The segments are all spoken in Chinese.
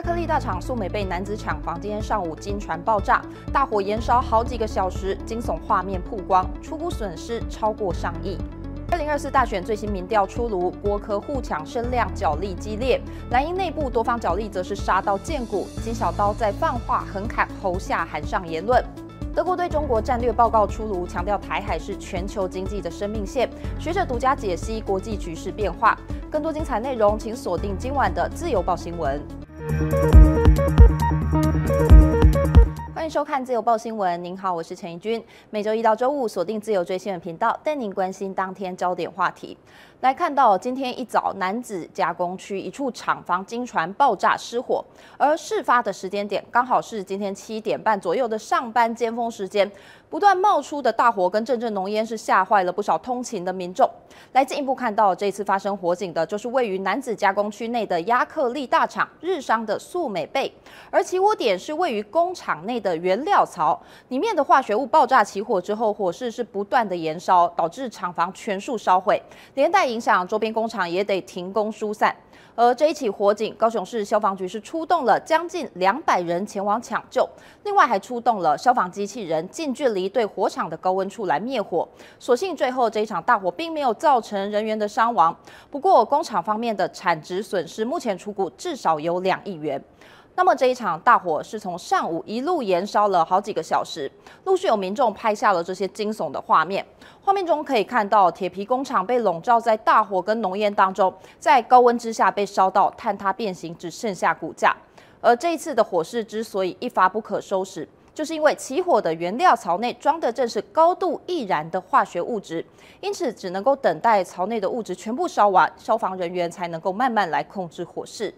亚克力大厂素美被男子抢房，今天上午惊传爆炸，大火延烧好几个小时，惊悚画面曝光，初步损失超过上亿。二零二四大选最新民调出炉，郭科互抢声量，角力激烈。蓝营内部多方角力则是杀到见骨，金小刀在放话横砍侯下韩上言论。德国对中国战略报告出炉，强调台海是全球经济的生命线。学者独家解析国际局势变化，更多精彩内容，请锁定今晚的自由报新闻。欢迎收看自由报新闻。您好，我是陈怡君。每周一到周五锁定自由追新闻频道，带您关心当天焦点话题。来看到今天一早，男子加工区一处厂房经传爆炸失火，而事发的时间点刚好是今天七点半左右的上班尖峰时间，不断冒出的大火跟阵阵浓烟是吓坏了不少通勤的民众。来进一步看到，这次发生火警的就是位于男子加工区内的亚克力大厂日商的素美贝，而起火点是位于工厂内的原料槽，里面的化学物爆炸起火之后，火势是不断的延烧，导致厂房全数烧毁，连带。影响周边工厂也得停工疏散，而这一起火警，高雄市消防局是出动了将近两百人前往抢救，另外还出动了消防机器人近距离对火场的高温处来灭火。所幸最后这一场大火并没有造成人员的伤亡，不过工厂方面的产值损失目前出估至少有两亿元。那么这一场大火是从上午一路延烧了好几个小时，陆续有民众拍下了这些惊悚的画面。画面中可以看到铁皮工厂被笼罩在大火跟浓烟当中，在高温之下被烧到坍塌变形，只剩下骨架。而这一次的火势之所以一发不可收拾，就是因为起火的原料槽内装的正是高度易燃的化学物质，因此只能够等待槽内的物质全部烧完，消防人员才能够慢慢来控制火势。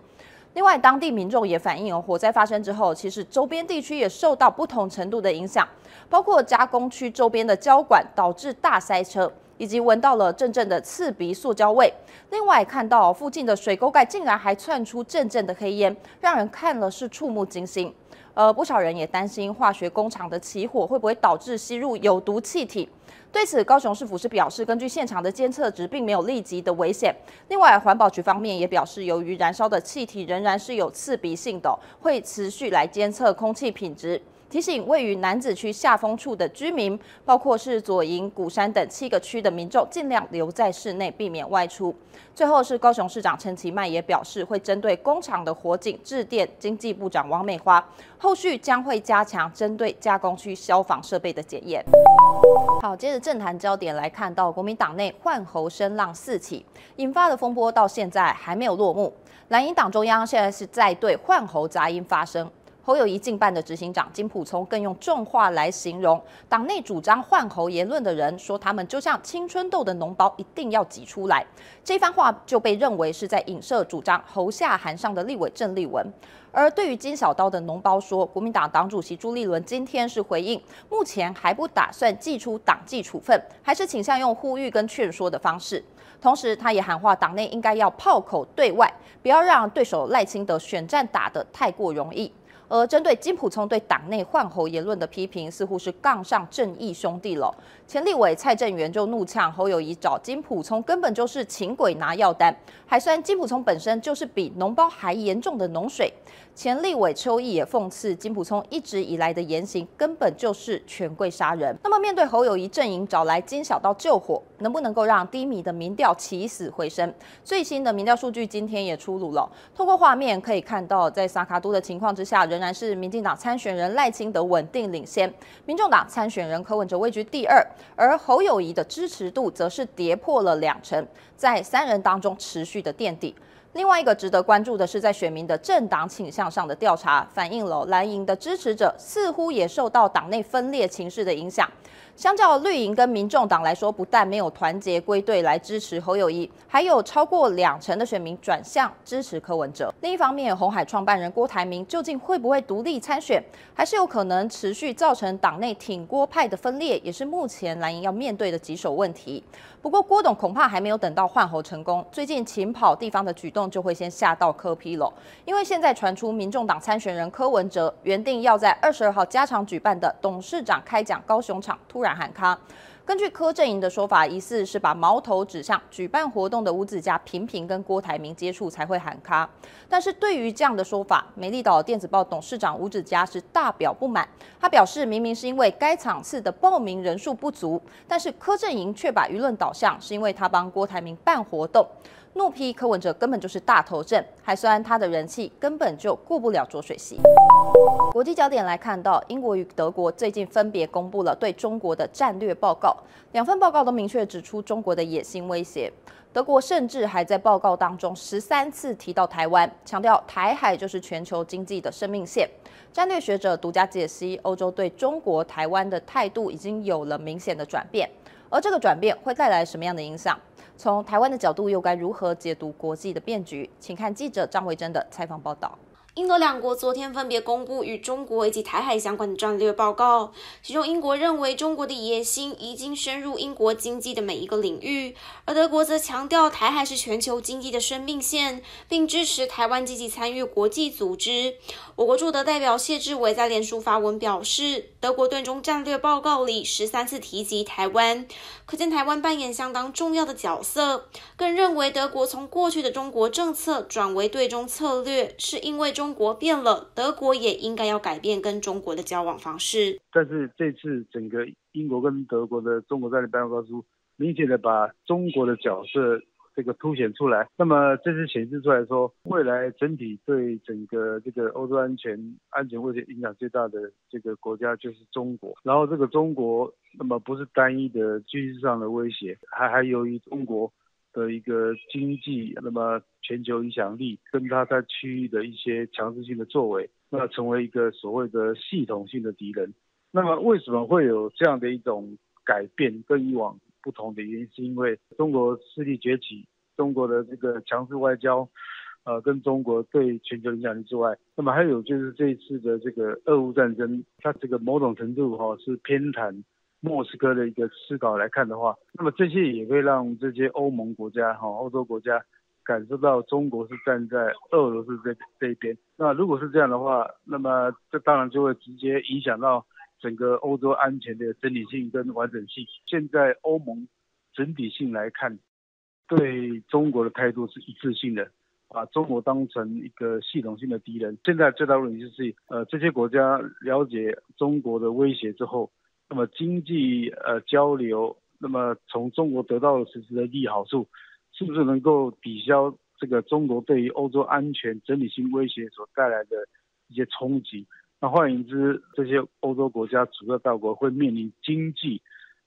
另外，当地民众也反映，火灾发生之后，其实周边地区也受到不同程度的影响，包括加工区周边的交管导致大塞车，以及闻到了阵阵的刺鼻塑胶味。另外，看到附近的水沟盖竟然还窜出阵阵的黑烟，让人看了是触目惊心。呃，不少人也担心化学工厂的起火会不会导致吸入有毒气体。对此，高雄市府是表示，根据现场的监测值，并没有立即的危险。另外，环保局方面也表示，由于燃烧的气体仍然是有刺鼻性的，会持续来监测空气品质。提醒位于南子区下风处的居民，包括是左营、鼓山等七个区的民众，尽量留在室内，避免外出。最后是高雄市长陈其迈也表示，会针对工厂的火警致电经济部长王美花，后续将会加强针对加工区消防设备的检验。好，接着政坛焦点来看到国民党内换候声浪四起，引发的风波到现在还没有落幕。蓝营党中央现在是在对换候杂音发声。侯友谊近办的执行长金普聪更用重话来形容党内主张换侯言论的人，说他们就像青春痘的脓包，一定要挤出来。这番话就被认为是在影射主张侯下韩上的立委郑丽文。而对于金小刀的脓包说，国民党党主席朱立伦今天是回应，目前还不打算祭出党纪处分，还是倾向用呼吁跟劝说的方式。同时，他也喊话党内应该要炮口对外，不要让对手赖清德选战打得太过容易。而针对金普聪对党内换候言论的批评，似乎是杠上正义兄弟了。前立委蔡正元就怒呛侯友谊找金普聪根本就是请鬼拿药单，还算金普聪本身就是比脓包还严重的脓水。前立委邱毅也讽刺金普聪一直以来的言行根本就是权贵杀人。那么面对侯友谊阵营找来金小刀救火，能不能够让低迷的民调起死回生？最新的民调数据今天也出炉了。透过画面可以看到，在萨卡都的情况之下，仍然是民进党参选人赖清德稳定领先，民众党参选人柯文哲位居第二，而侯友谊的支持度则是跌破了两成，在三人当中持续的垫底。另外一个值得关注的是，在选民的政党倾向上的调查，反映了蓝营的支持者似乎也受到党内分裂情势的影响。相较绿营跟民众党来说，不但没有团结归队来支持侯友谊，还有超过两成的选民转向支持柯文哲。另一方面，红海创办人郭台铭究竟会不会独立参选，还是有可能持续造成党内挺郭派的分裂，也是目前蓝营要面对的棘手问题。不过，郭董恐怕还没有等到换候成功，最近勤跑地方的举动就会先吓到柯批了。因为现在传出民众党参选人柯文哲原定要在二十二号加场举办的董事长开讲高雄场突。突然喊卡，根据柯震营的说法，疑似是把矛头指向举办活动的吴子嘉频频跟郭台铭接触才会喊卡。但是对于这样的说法，美丽岛电子报董事长吴子嘉是大表不满。他表示，明明是因为该场次的报名人数不足，但是柯震营却把舆论导向是因为他帮郭台铭办活动。怒批柯文哲根本就是大头症，还算他的人气根本就过不了浊水溪。国际焦点来看到，英国与德国最近分别公布了对中国的战略报告，两份报告都明确指出中国的野心威胁。德国甚至还在报告当中十三次提到台湾，强调台海就是全球经济的生命线。战略学者独家解析，欧洲对中国台湾的态度已经有了明显的转变，而这个转变会带来什么样的影响？从台湾的角度，又该如何解读国际的变局？请看记者张维珍的采访报道。英德两国昨天分别公布与中国以及台海相关的战略报告，其中英国认为中国的野心已经深入英国经济的每一个领域，而德国则强调台海是全球经济的生命线，并支持台湾积极参与国际组织。我国驻德代表谢志伟在脸书发文表示，德国对中战略报告里十三次提及台湾，可见台湾扮演相当重要的角色。更认为德国从过去的中国政策转为对中策略，是因为中。中国变了，德国也应该要改变跟中国的交往方式。但是这次整个英国跟德国的中国战略报告书，明显的把中国的角色这个凸显出来。那么这次显示出来说，未来整体对整个这个欧洲安全安全威胁影响最大的这个国家就是中国。然后这个中国，那么不是单一的军事上的威胁，还还由于中国。的一个经济，那么全球影响力跟它在区域的一些强制性的作为，那成为一个所谓的系统性的敌人。那么为什么会有这样的一种改变，跟以往不同的原因，是因为中国势力崛起，中国的这个强势外交，呃，跟中国对全球影响力之外，那么还有就是这一次的这个俄乌战争，它这个某种程度哈是偏袒。莫斯科的一个思考来看的话，那么这些也会让这些欧盟国家、哈欧洲国家感受到中国是站在俄罗斯这这一边。那如果是这样的话，那么这当然就会直接影响到整个欧洲安全的整体性跟完整性。现在欧盟整体性来看，对中国的态度是一致性的，把中国当成一个系统性的敌人。现在最大问题就是，呃，这些国家了解中国的威胁之后。那么经济呃交流，那么从中国得到了实质的利好处，是不是能够抵消这个中国对于欧洲安全整体性威胁所带来的一些冲击？那换言之，这些欧洲国家主要大国会面临经济。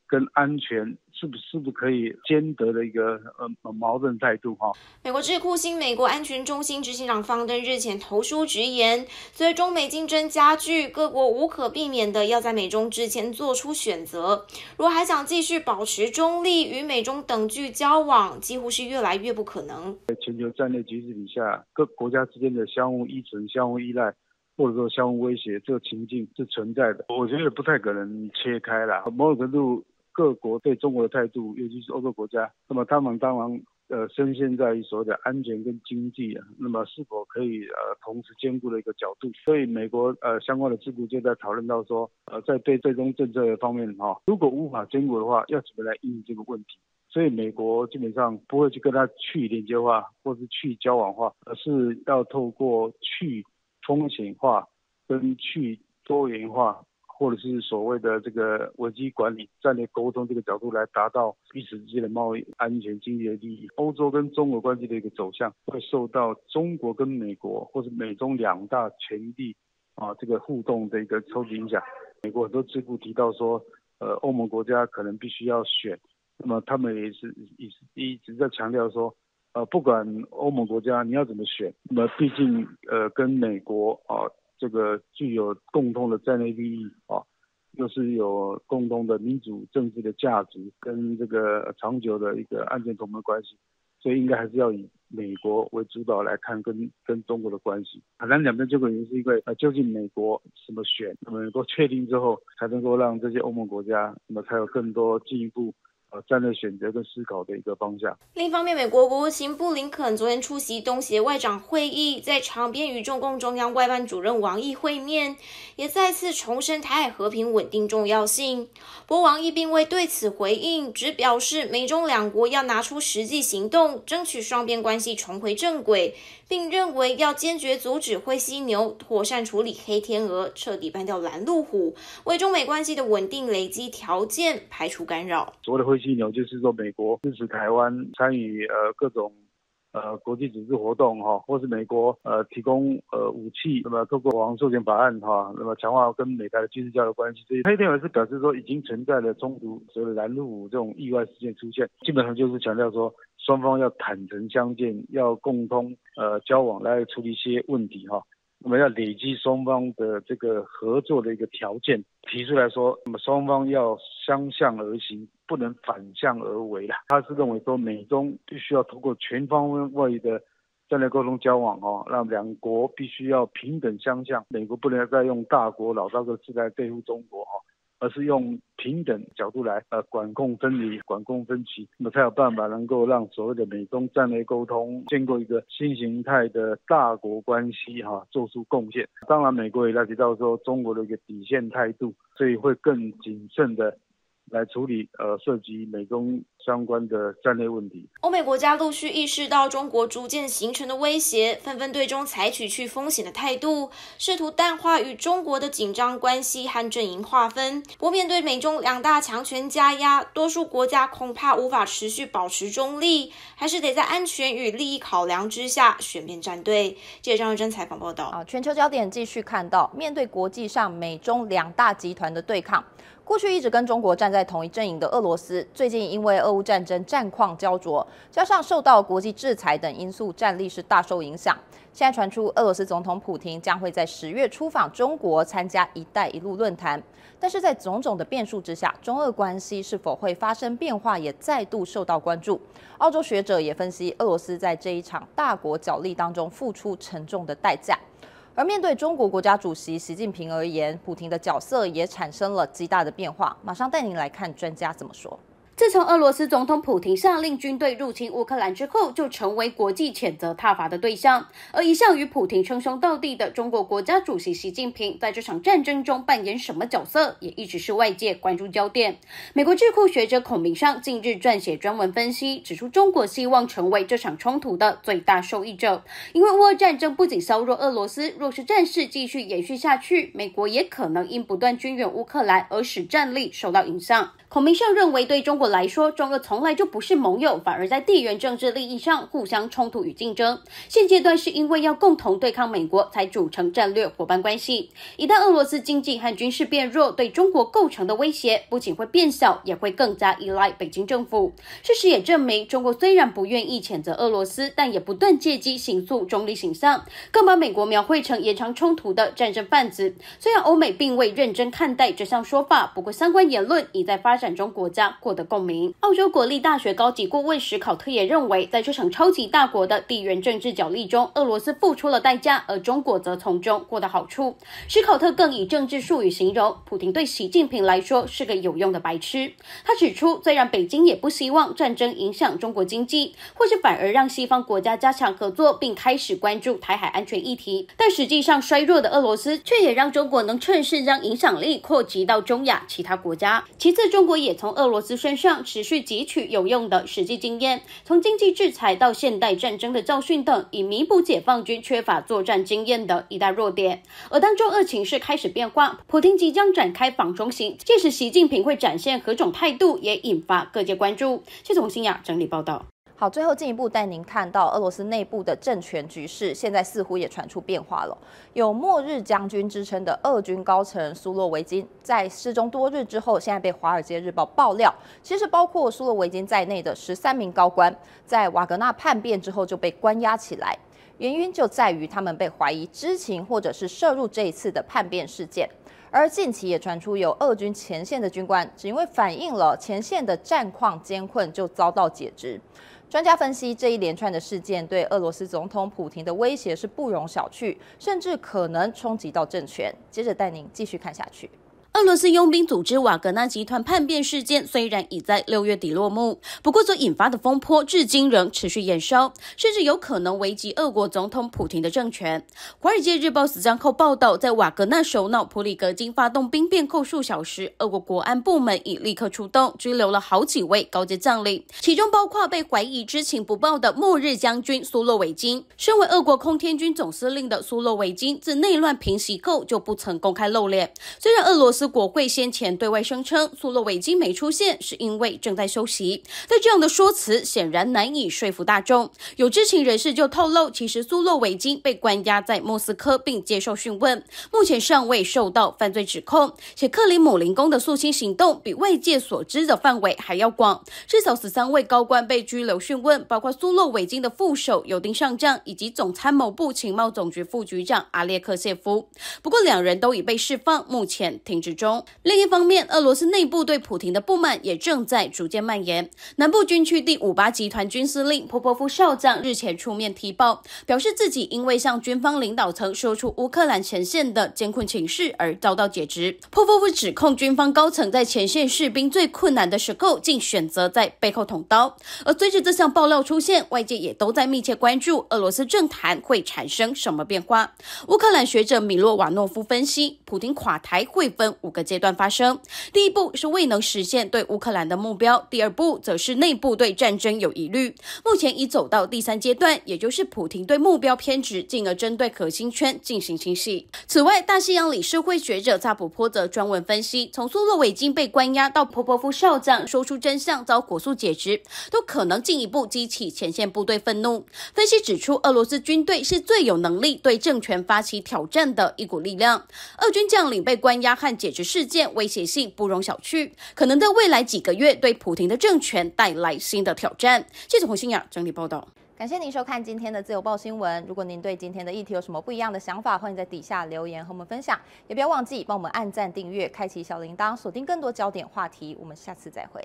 跟安全是不是不可以兼得的一个呃矛盾态度哈？美国智库新美国安全中心执行长方登日前投书直言，随着中美竞争加剧，各国无可避免的要在美中之间做出选择。如果还想继续保持中立，与美中等距交往，几乎是越来越不可能。在全球战略局势底下，各国家之间的相互依存、相互依赖。或者说相互威胁，这个情境是存在的。我觉得不太可能切开了。某种程度，各国对中国的态度，尤其是欧洲国家，那么他们当然呃深陷在于所谓的安全跟经济啊，那么是否可以呃同时兼顾的一个角度。所以美国呃相关的智库就在讨论到说，呃在对最终政策方面哈，如果无法兼顾的话，要怎么来应对这个问题？所以美国基本上不会去跟他去连接化，或是去交往化，而是要透过去。风险化跟去多元化，或者是所谓的这个危机管理、战略沟通这个角度来达到彼此之间的贸易安全、经济的利益。欧洲跟中国关系的一个走向，会受到中国跟美国或者美中两大权力啊这个互动的一个超级影响。美国很多智库提到说，呃，欧盟国家可能必须要选，那么他们也是一一直在强调说。呃，不管欧盟国家你要怎么选，那么毕竟呃跟美国啊这个具有共同的战略利益啊，又是有共同的民主政治的价值跟这个长久的一个安全同盟关系，所以应该还是要以美国为主导来看跟跟中国的关系。很难两边结果原因是因为呃究竟美国怎么选，那么美国确定之后才能够让这些欧盟国家那么才有更多进一步。战略选择跟思考的一个方向。另一方面，美国国务卿布林肯昨天出席东协外长会议，在场边与中共中央外办主任王毅会面，也再次重申台海和平稳定重要性。不过，王毅并未对此回应，只表示美中两国要拿出实际行动，争取双边关系重回正轨，并认为要坚决阻止灰犀牛，妥善处理黑天鹅，彻底搬掉拦路虎，为中美关系的稳定累积条件，排除干扰。所谓的灰犀牛，就是说美国支持台湾参与呃各种。呃，国际组织活动哈，或是美国呃提供呃武器，那么透过国防授权法案哈，那么强化跟美台的军事交流关系。这些黑天鹅是表示说已经存在了冲突，所谓的拦路虎这种意外事件出现，基本上就是强调说双方要坦诚相见，要共同呃交往来处理一些问题哈。我们要累积双方的这个合作的一个条件，提出来说，那么双方要相向而行，不能反向而为了。他是认为说，美中必须要通过全方位的战略沟通交往哦，让两国必须要平等相向，美国不能再用大国老大哥姿态对付中国哈。而是用平等角度来呃管控分离、管控分歧，那么才有办法能够让所谓的美中战略沟通建构一个新形态的大国关系哈做出贡献。当然，美国也了解到说中国的一个底线态度，所以会更谨慎的。来处理呃涉及美中相关的战略问题。欧美国家陆续意识到中国逐渐形成的威胁，纷纷对中采取去风险的态度，试图淡化与中国的紧张关系和阵营划分。不过，面对美中两大强权加压，多数国家恐怕无法持续保持中立，还是得在安全与利益考量之下选边站队。记者张瑞珍采访报道。啊，全球焦点继续看到，面对国际上美中两大集团的对抗。过去一直跟中国站在同一阵营的俄罗斯，最近因为俄乌战争战况焦灼，加上受到国际制裁等因素，战力是大受影响。现在传出俄罗斯总统普京将会在十月出访中国，参加“一带一路”论坛。但是在种种的变数之下，中俄关系是否会发生变化，也再度受到关注。澳洲学者也分析，俄罗斯在这一场大国角力当中付出沉重的代价。而面对中国国家主席习近平而言，普京的角色也产生了极大的变化。马上带您来看专家怎么说。自从俄罗斯总统普京下令军队入侵乌克兰之后，就成为国际谴责挞伐的对象。而一向与普京称兄道弟的中国国家主席习近平，在这场战争中扮演什么角色，也一直是外界关注焦点。美国智库学者孔明尚近日撰写专文分析，指出中国希望成为这场冲突的最大受益者，因为乌俄战争不仅削弱俄罗斯，若是战事继续延续下去，美国也可能因不断军援乌克兰而使战力受到影响。孔明尚认为，对中国来说，中俄从来就不是盟友，反而在地缘政治利益上互相冲突与竞争。现阶段是因为要共同对抗美国，才组成战略伙伴关系。一旦俄罗斯经济和军事变弱，对中国构成的威胁不仅会变小，也会更加依赖北京政府。事实也证明，中国虽然不愿意谴责俄罗斯，但也不断借机形塑中立形象，更把美国描绘成延长冲突的战争贩子。虽然欧美并未认真看待这项说法，不过相关言论已在发展。中国家获得共鸣。澳洲国立大学高级顾问史考特也认为，在这场超级大国的地缘政治角力中，俄罗斯付出了代价，而中国则从中获得好处。史考特更以政治术语形容，普京对习近平来说是个有用的白痴。他指出，虽然北京也不希望战争影响中国经济，或是反而让西方国家加强合作，并开始关注台海安全议题，但实际上衰弱的俄罗斯却也让中国能趁势将影响力扩及到中亚其他国家。其次，中国也从俄罗斯身上持续汲取有用的实际经验，从经济制裁到现代战争的教训等，以弥补解放军缺乏作战经验的一大弱点。而当周二情势开始变化，普京即将展开访中行，届时习近平会展现何种态度，也引发各界关注。谢总新雅整理报道。好，最后进一步带您看到俄罗斯内部的政权局势，现在似乎也传出变化了。有“末日将军”之称的俄军高层苏洛维金，在失踪多日之后，现在被《华尔街日报》爆料，其实包括苏洛维金在内的十三名高官，在瓦格纳叛变之后就被关押起来，原因就在于他们被怀疑知情或者是涉入这一次的叛变事件。而近期也传出有俄军前线的军官，只因为反映了前线的战况艰困，就遭到解职。专家分析，这一连串的事件对俄罗斯总统普廷的威胁是不容小觑，甚至可能冲击到政权。接着带您继续看下去。俄罗斯佣兵组织瓦格纳集团叛变事件虽然已在六月底落幕，不过所引发的风波至今仍持续延烧，甚至有可能危及俄国总统普京的政权。《华尔街日报》死战后报道，在瓦格纳首脑普里格金发动兵变后数小时，俄国国安部门已立刻出动，拘留了好几位高阶将领，其中包括被怀疑知情不报的末日将军苏洛维金。身为俄国空天军总司令的苏洛维金，自内乱平息后就不曾公开露脸。虽然俄罗斯国会先前对外声称苏洛维金没出现是因为正在休息，但这样的说辞显然难以说服大众。有知情人士就透露，其实苏洛维金被关押在莫斯科并接受讯问，目前尚未受到犯罪指控。且克里姆林宫的肃清行动比外界所知的范围还要广，至少十三位高官被拘留讯问，包括苏洛维金的副手尤丁上将以及总参谋部情报总局副局长阿列克谢夫。不过两人都已被释放，目前停职中。另一方面，俄罗斯内部对普廷的不满也正在逐渐蔓延。南部军区第五八集团军司令波波夫少将日前出面提报，表示自己因为向军方领导层说出乌克兰前线的艰困情势而遭到解职。波波夫指控军方高层在前线士兵最困难的时候，竟选择在背后捅刀。而随着这项爆料出现，外界也都在密切关注俄罗斯政坛会产生什么变化。乌克兰学者米洛瓦诺夫分析，普廷垮台会分五个阶段发生。第一步是未能实现对乌克兰的目标，第二步则是内部对战争有疑虑。目前已走到第三阶段，也就是普廷对目标偏执，进而针对核心圈进行清洗。此外，大西洋理事会学者扎普坡则专文分析，从苏洛维金被关押到波波夫少将说出真相遭火速解职，都可能进一步激起前线部队愤怒。分析指出，俄罗斯军队是最有能力对政权发起挑战的一股力量。俄军将领被关押和解职事件威胁性不容小觑，可能在未来几个月对普廷的政权带来新的挑战。记者洪新雅整理报道。感谢您收看今天的自由报新闻。如果您对今天的议题有什么不一样的想法，欢迎在底下留言和我们分享。也不要忘记帮我们按赞、订阅、开启小铃铛，锁定更多焦点话题。我们下次再会。